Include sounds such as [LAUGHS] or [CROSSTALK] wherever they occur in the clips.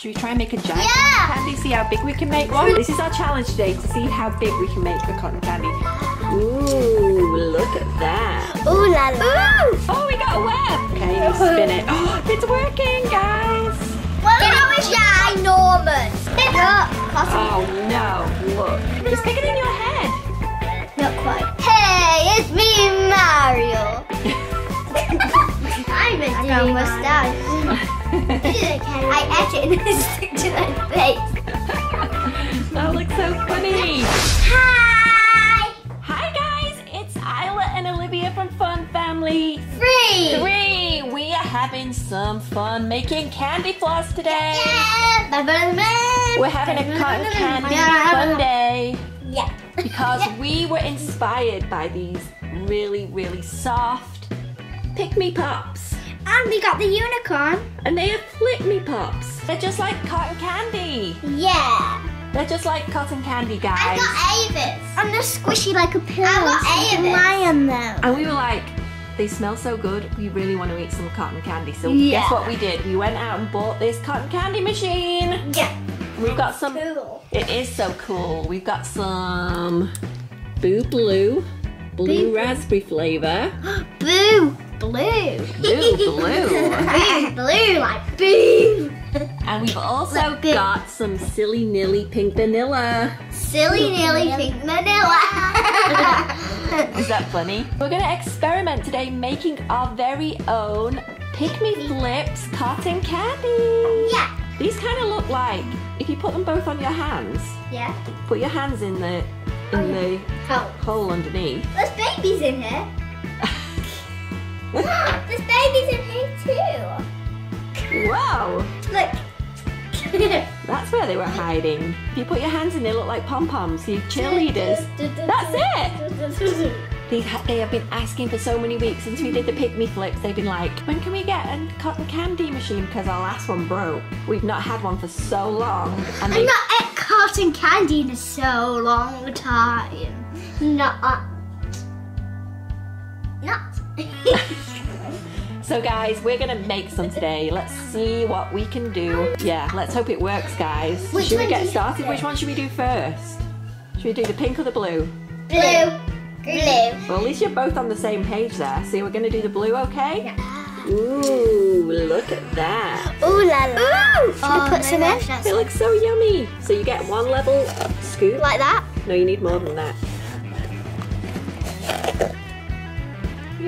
Should we try and make a giant Yeah. cotton candy? See how big we can make one? This is our challenge today to see how big we can make a cotton candy. Ooh, look at that. Ooh la la. Oh, we got a web. Okay, you spin it. [GASPS] Oh, it's working, guys. Well, was ginormous. Look. Oh no, look. Just stick it in your head. Not quite. Hey, it's me, Mario. [LAUGHS] [LAUGHS] I'm a I got a mustache. I etch it and then stick to my face. [LAUGHS] that looks so funny. Hi. Hi guys, it's Isla and Olivia from Fun Family Free. 3. We are having some fun making candy floss today. Yeah. We're having a cotton candy fun day Yeah. because [LAUGHS] we were inspired by these really, really soft Pikmi Pops. And we got the unicorn. And they are flip me pops. They're just like cotton candy. Yeah. They're just like cotton candy, guys. I guys. got Avis. And they're squishy like a pillow. I got so you can Avis. lie on them. And we were like, they smell so good, we really want to eat some cotton candy. So Yeah. guess what we did? We went out and bought this cotton candy machine. Yeah. We've got some, Cool. it is so cool. We've got some Boo Blue, blue Boo- raspberry flavor. [GASPS] Boo. Blue. Blue. Boo. [LAUGHS] Blue like boo. And we've also Like got some silly nilly pink vanilla. Silly nilly pink vanilla. [LAUGHS] Is that funny? We're gonna experiment today making our very own Pikmi Flips cotton candy. yeah. These kind of look like if you put them both on your hands, Yeah. put your hands in the in oh, the Oh. hole underneath. There's babies in here. [LAUGHS] [LAUGHS] There's babies in here too. Whoa! Look. [LAUGHS] That's where they were hiding. If you put your hands in, they look like pom poms. You cheerleaders. [LAUGHS] That's it. They, ha- they have been asking for so many weeks since we did the Pikmi Flips. They've been like, when can we get a cotton candy machine? Because our last one broke. We've not had one for so long. And I've not ate cotton candy in a so long time. Not. Uh, not. [LAUGHS] So guys, we're gonna make some today. Let's see what we can do. Yeah, let's hope it works, guys. Which should we get started? Which one should we do first? Should we do the pink or the blue? Blue. Blue. Well, at least you're both on the same page there. See, we're gonna do the blue, okay? Ooh, look at that. Ooh la la. Ooh. Should Oh, we put some in? It looks so yummy. So you get one level scoop. Like that? No, you need more than that.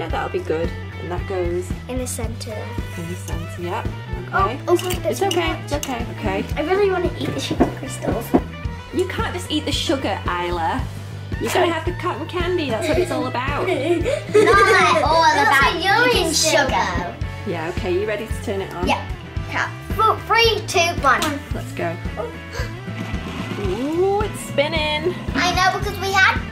Yeah, that'll be good. And that goes In the centre. in the centre. Yep. Oh, oh Okay. oh, that's It's okay. It's okay. Okay. I really want to eat the sugar crystals. You can't just eat the sugar, Isla. You're gonna have the cotton candy. That's what it's all about. [LAUGHS] Not all about eating sugar. Yeah. Okay. You ready to turn it on? Yeah. Count. Four, Three, two, one. Let's go. Oh. Ooh, it's spinning.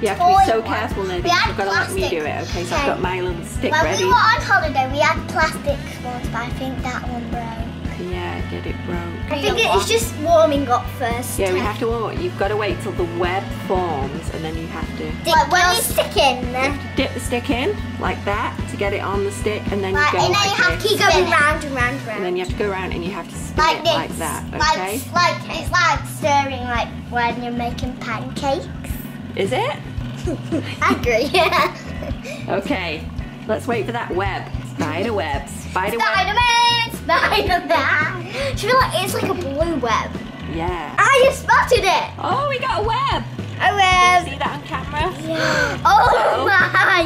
You have to be so careful, ones. Nadine. We You've got to let me do it. Okay. So I've got my little stick When ready. we were on holiday, we had plastic ones, but I think that one broke. Yeah. Get it broke. I think it's just warming up first. Yeah, we have to warm. You've got to wait till the web forms, and then you have to Like when you stick in, like, dip the stick in like that to get it on the stick, and then you go. and then like you have to keep going round and round and round. And then you have to go around and you have to spin like it this, like that. Okay. Like, like it's like stirring, like when you're making pancakes. Is it? I [LAUGHS] agree. Yeah. [LAUGHS] Okay. Let's wait for that web. Spider web. Spider web. Spider-Man, Spider-Man. She feel like it's like a blue web. Yeah. Ah, I just spotted it. Oh, we got a web. A web. See that on camera? [GASPS] Oh my!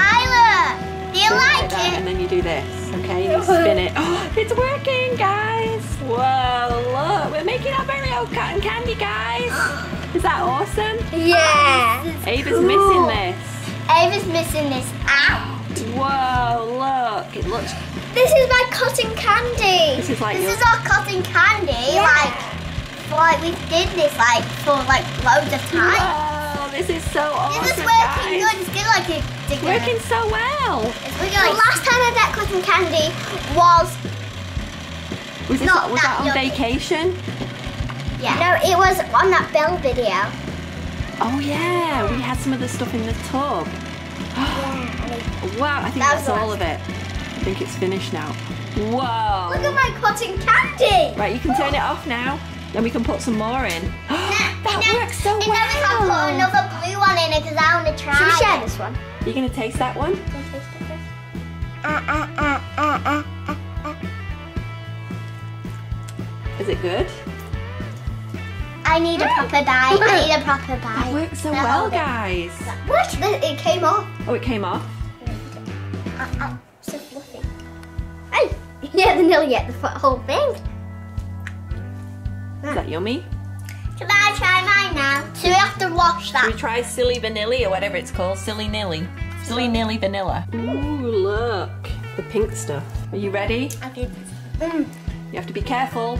Isla, do you like that, it? And then you do this. Okay, you [LAUGHS] spin it. Oh, it's working, guys. Whoa, look. We're making our very own cotton candy, guys. [GASPS] [GASPS] Is that awesome? Yeah. Ava's missing this. Ava's missing this out. Whoa, look. It looks This is my cotton candy. This is like this your- is our cotton candy. Like, like we did this like for like loads of time. Whoa, this is so awesome, This is working guys. good. It's good like it's It's working so well. It's working like. The last time I got cotton candy was Was, this, Not was that that on yummy. vacation? Yeah. No, it was on that Bell video. Oh yeah, we had some of the stuff in the tub. [GASPS] Yeah. Wow, I think That that's all of it. I think it's finished now. Whoa. Look at my cotton candy. Right, you can turn it off now. Then we can put some more in. [GASPS] that And works so and then we can put well. another blue one in it because I want to try. Should we share this one? Are You gonna taste that one? Uh, uh, uh. Is it good? I need a proper bite. I need a proper That It worked so well, it. guys. What? It came off. Oh, it came off. Uh, uh, so fluffy. Hey, yeah, the nearly get the whole thing. Is that yummy? Should I try mine now? So we have to wash Should that. we try Silly Vanilla or whatever it's called? Silly Nilly. Silly Nilly Vanilla. Ooh, look. The pink stuff. Are you ready? Okay. Mm. You have to be careful.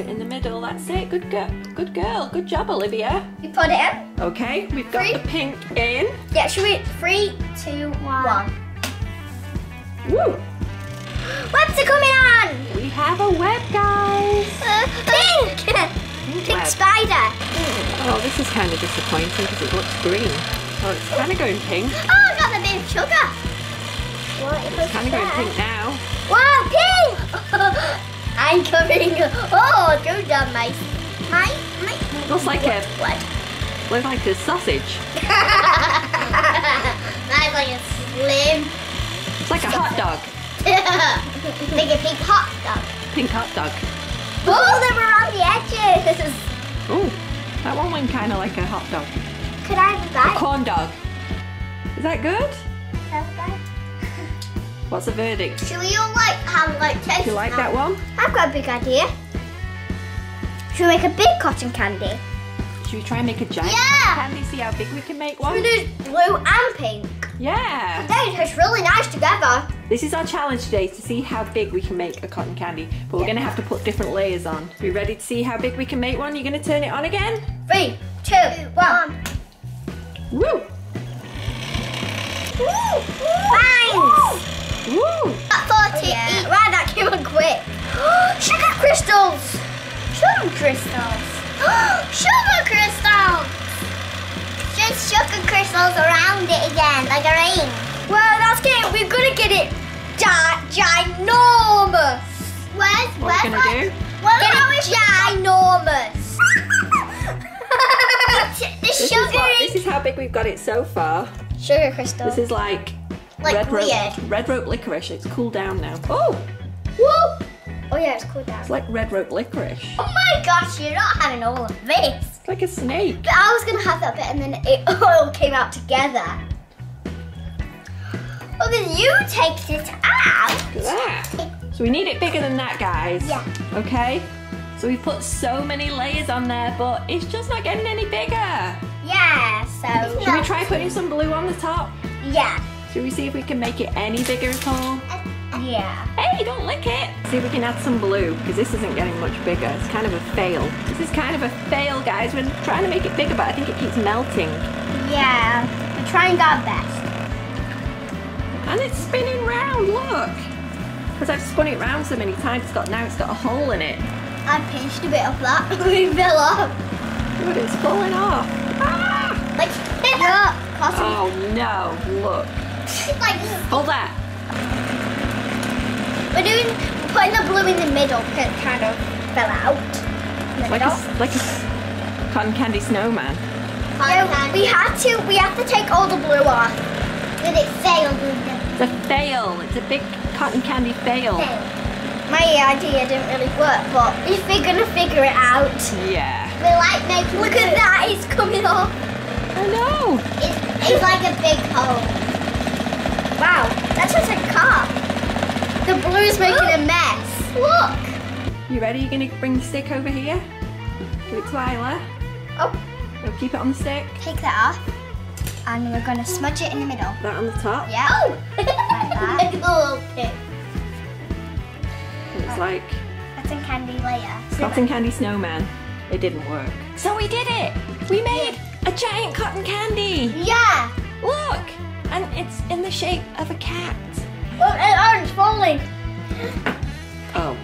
Put it in the middle. That's it. Good girl. Good girl. Good job, Olivia. You put it in? Okay, we've got Three. the pink in. Yeah, should we? Three, two, one. Woo! Webs are coming on! We have a web, guys. Uh, pink! Pink web. spider. Oh, this is kind of disappointing because it looks green. Oh, it's kind of going pink. Oh, I got the big sugar. What? It's kind of going pink now. Wow, pink! [LAUGHS] I'm covering. Oh, good job, mate. My, my. Looks like a What? looks like a sausage. [LAUGHS] Mine's like a slim. It's like a hot dog. [LAUGHS] like a pink hot dog. Pink hot dog. Oh, they were on the edges. Oh, that one went kind of like a hot dog. Could I have a A corn dog. Is that good? Have a bite? What's the verdict? Should we all like have like taste? Do you like that one? I've got a big idea. Should we make a big cotton candy? Should we try and make a giant Yeah. candy? See how big we can make Should one? we do blue and pink? Yeah. They taste really nice together. This is our challenge today to see how big we can make a cotton candy. But we're Yeah. gonna have to put different layers on. Are you ready to see how big we can make one? You're gonna turn it on again? Three, two, one. Woo! Thanks. Woo! I thought to eat. Wow, that came on quick. [GASPS] Sugar crystals. Sugar crystals. [GASPS] Sugar crystals. Just sugar crystals around it again, like a ring. Well, that's it. We're gonna get it gi- ginormous. Where's What we're gonna do? Well, how is ginormous? [LAUGHS] [LAUGHS] the This is, sugar what, this is how big we've got it so far. sugar crystals. This is like, Like red weird. rope red rope licorice. It's cooled down now. Oh, Whoa! Oh yeah, it's cooled down. it's like red rope licorice. Oh my gosh, you're not having all of this. It's like a snake. But I was gonna have that bit and then it [LAUGHS] all came out together. Well then you take it out. Look at that. So we need it bigger than that, guys. Yeah. Okay. So we put so many layers on there, but it's just not getting any bigger. Yeah, so Should we try putting some blue on the top? Yeah. Should we see if we can make it any bigger at all? Yeah. Hey, don't lick it. See if we can add some blue, because this isn't getting much bigger. It's kind of a fail. This is kind of a fail, guys. We're trying to make it bigger, but I think it keeps melting. Yeah. We're trying our best. And it's spinning round, look. Because I've spun it round so many times, it's got now it's got a hole in it. I pinched a bit of that. [LAUGHS] we fell off. Look, it's falling off. Ah! Like yeah. Cotton. Oh no, look. Like Hold that. we're doing putting the blue in the middle because it kind of fell out. In the Like a, like a s- cotton candy snowman. Yeah, we had to we have to take all the blue off. Did it fail? It's a fail. It's a big cotton candy fail. My idea didn't really work, but if we're gonna figure it out, Yeah. we like making. Look at that! It's coming off. I know. It's, it's like a big hole. Wow, that's just a car. The blue's making a mess. Look. You ready? You're gonna bring the stick over here. Give it to Isla. Oh, We'll keep it on the stick. take that off, and we're gonna smudge it in the middle. That on the top. Yeah. Oh, like that. [LAUGHS] Like a little pig. It's like Cotton candy layer. cotton candy snowman. It didn't work. So we did it. We made a giant cotton candy. Yeah. Look, and it's in the shape of a cat. Oh, and orange falling. Oh.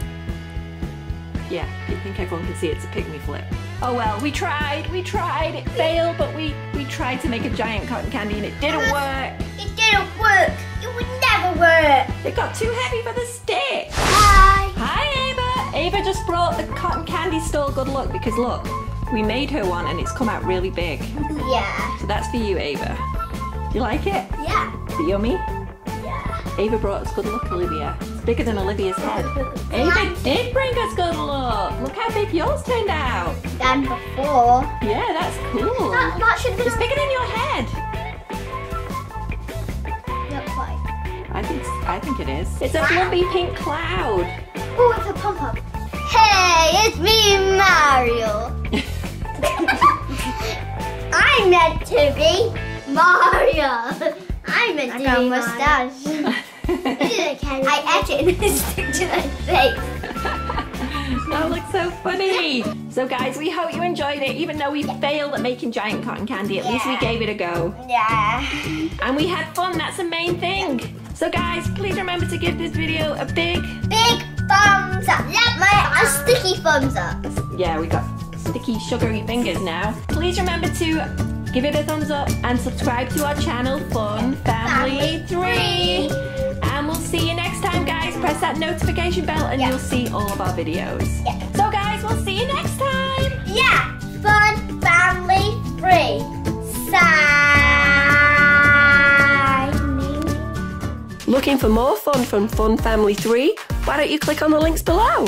Yeah, I think everyone can see it's a Pikmi Flip. Oh well, we tried, we tried, it failed, but we, we tried to make a giant cotton candy and it didn't work. It didn't work. It would never work. It got too heavy for the stick. Hi. Hi, Ava. Ava just brought the cotton candy stole good luck because look, we made her one and it's come out really big. [LAUGHS] Yeah. So that's for you, Ava. Do you like it? Is it yummy? Yeah. Ava brought us good luck, Olivia. It's bigger than Olivia's head. Ava did bring us good luck. Look how big yours turned out. Than before. Yeah, that's cool. That, that should be. It's bigger than your head. Not quite. I think I think it is. It's a fluffy pink cloud. Oh, it's a pump up. Hey, it's me, Mario. [LAUGHS] [LAUGHS] I'm meant to be Mario. I'm meant to got a mustache. [LAUGHS] [LAUGHS] I etch it and [LAUGHS] stick to my face. That looks so funny. So guys, we hope you enjoyed it. Even though we failed at making giant cotton candy, at least we gave it a go. Yeah. And we had fun, that's the main thing. So guys, please remember to give this video a big, Big thumbs up. Yeah, my a sticky thumbs up. yeah, we got sticky sugary fingers now. Please remember to give it a thumbs up and subscribe to our channel, Fun Family 3. And we'll see you next time, guys. Press that notification bell and Yeah. you'll see all of our videos. Yeah. So guys, we'll see you next time. Yeah. Fun family free. Signing. Looking for more fun from Fun Family 3? Why don't you click on the links below?